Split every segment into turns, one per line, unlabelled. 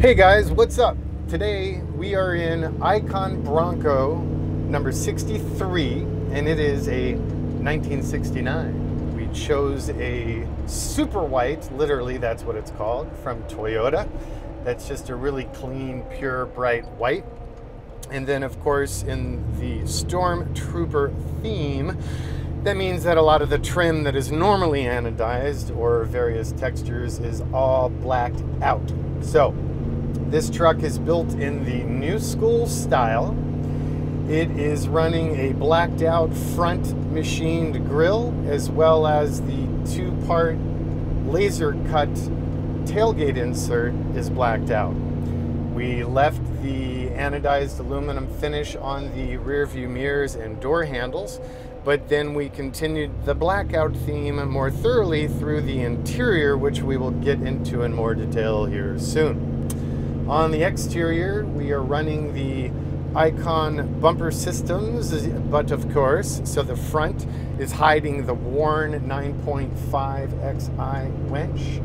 Hey guys, what's up? Today we are in Icon Bronco number 63 and it is a 1969. We chose a super white, literally that's what it's called, from Toyota. That's just a really clean, pure, bright white. And then of course in the Stormtrooper theme, that means that a lot of the trim that is normally anodized or various textures is all blacked out. So this truck is built in the new school style. It is running a blacked out front machined grille as well as the two part laser cut tailgate insert is blacked out. We left the anodized aluminum finish on the rear view mirrors and door handles, but then we continued the blackout theme more thoroughly through the interior, which we will get into in more detail here soon. On the exterior, we are running the Icon bumper systems, but of course, so the front is hiding the Warn 9.5 XI winch,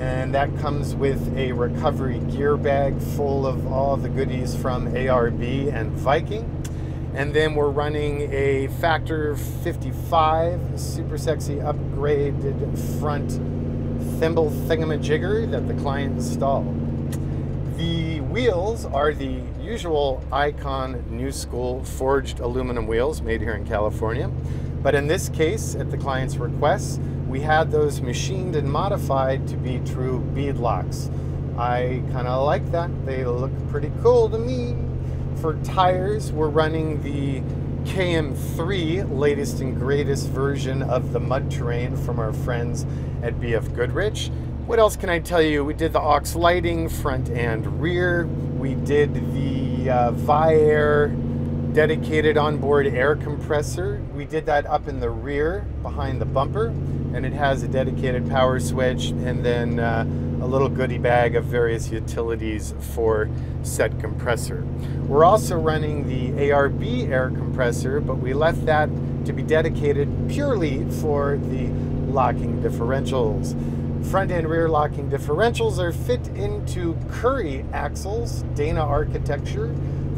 and that comes with a recovery gear bag full of all the goodies from ARB and Viking. And then we're running a Factor 55 super sexy upgraded front thimble thingamajigger that the client installed. The wheels are the usual Icon New School forged aluminum wheels made here in California. But in this case, at the client's request, we had those machined and modified to be true bead locks. I kind of like that. They look pretty cool to me. For tires, we're running the KM3, latest and greatest version of the mud terrain from our friends at BF Goodrich. What else can I tell you? We did the aux lighting front and rear. We did the uh, Viair dedicated onboard air compressor. We did that up in the rear behind the bumper, and it has a dedicated power switch and then uh, a little goodie bag of various utilities for said compressor. We're also running the ARB air compressor, but we left that to be dedicated purely for the locking differentials. Front and rear locking differentials are fit into Currie axles, Dana architecture,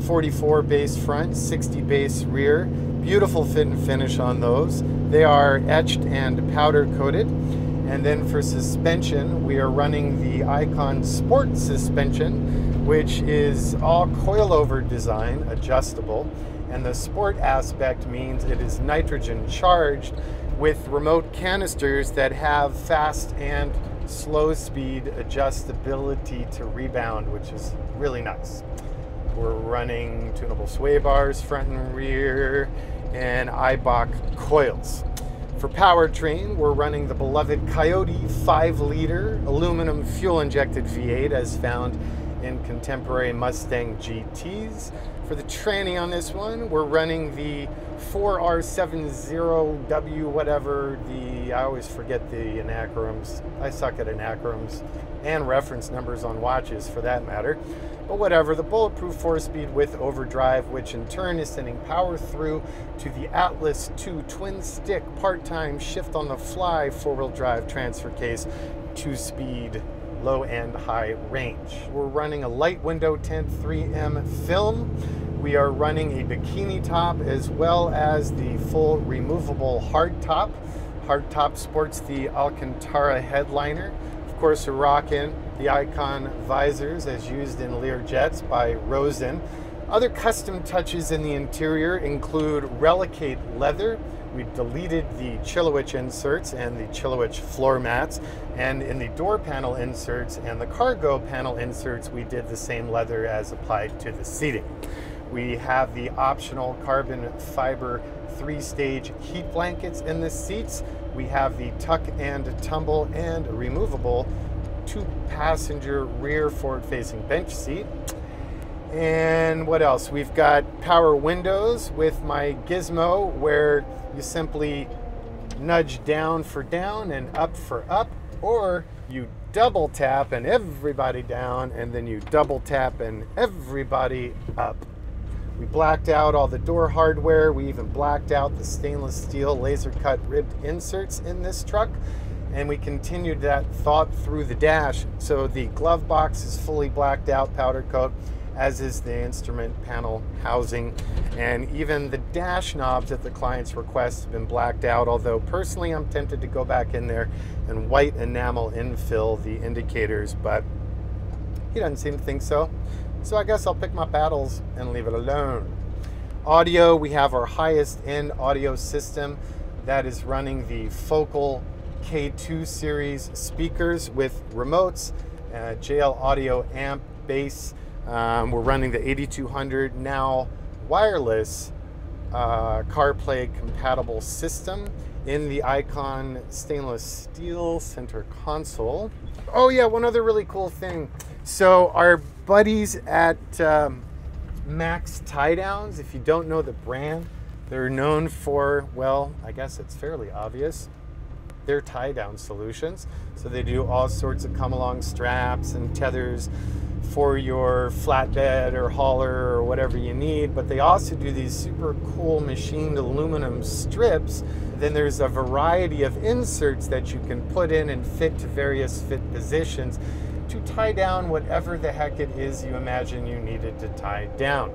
44 base front, 60 base rear. Beautiful fit and finish on those. They are etched and powder coated. And then for suspension, we are running the Icon Sport suspension, which is all coilover design, adjustable. And the sport aspect means it is nitrogen charged with remote canisters that have fast and slow speed adjustability to rebound, which is really nice. We're running tunable sway bars front and rear and Eibach coils. For powertrain, we're running the beloved Coyote 5 liter aluminum fuel injected V8 as found in contemporary Mustang GTs. For the tranny on this one, we're running the 4R70W, whatever the, I always forget the anacronyms. I suck at anacronyms and reference numbers on watches for that matter. But whatever, the bulletproof four speed with overdrive, which in turn is sending power through to the Atlas 2 twin stick part time shift on the fly four wheel drive transfer case, two speed low and high range. We're running a light window tint 3M film. We are running a bikini top as well as the full removable hard top. Hard top sports the Alcantara headliner. Of course, we're rocking the Icon visors as used in Lear jets by Rosen. Other custom touches in the interior include Relicate leather, we deleted the Chilewich inserts and the Chilewich floor mats. And in the door panel inserts and the cargo panel inserts, we did the same leather as applied to the seating. We have the optional carbon fiber three stage heat blankets in the seats. We have the tuck and tumble and removable two passenger rear forward facing bench seat. And what else? We've got power windows with my gizmo where you simply nudge down for down and up for up, or you double tap and everybody down, and then you double tap and everybody up. We blacked out all the door hardware. We even blacked out the stainless steel laser cut ribbed inserts in this truck. And we continued that thought through the dash. So the glove box is fully blacked out, powder coat, as is the instrument panel housing. And even the dash knobs at the client's request have been blacked out, although personally I'm tempted to go back in there and white enamel infill the indicators, but he doesn't seem to think so. So I guess I'll pick my battles and leave it alone. Audio, we have our highest end audio system that is running the Focal K2 series speakers with remotes, uh, JL Audio amp, bass. Um, we're running the 8200 now wireless uh, CarPlay compatible system in the Icon stainless steel center console. Oh yeah, one other really cool thing. So our buddies at um, Max Tie Downs, if you don't know the brand, they're known for, well, I guess it's fairly obvious, their tie down solutions. So they do all sorts of come along straps and tethers for your flatbed or hauler or whatever you need, but they also do these super cool machined aluminum strips. Then there's a variety of inserts that you can put in and fit to various fit positions to tie down whatever the heck it is you imagine you needed to tie down.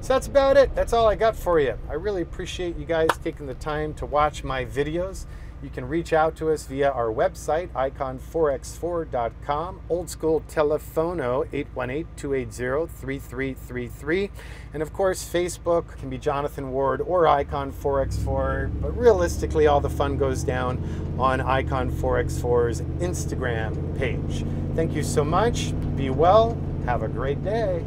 So that's about it. That's all I got for you. I really appreciate you guys taking the time to watch my videos. You can reach out to us via our website, icon4x4.com, old school telephono 818-280-3333. And of course, Facebook can be Jonathan Ward or Icon4x4, but realistically, all the fun goes down on Icon4x4's Instagram page. Thank you so much. Be well. Have a great day.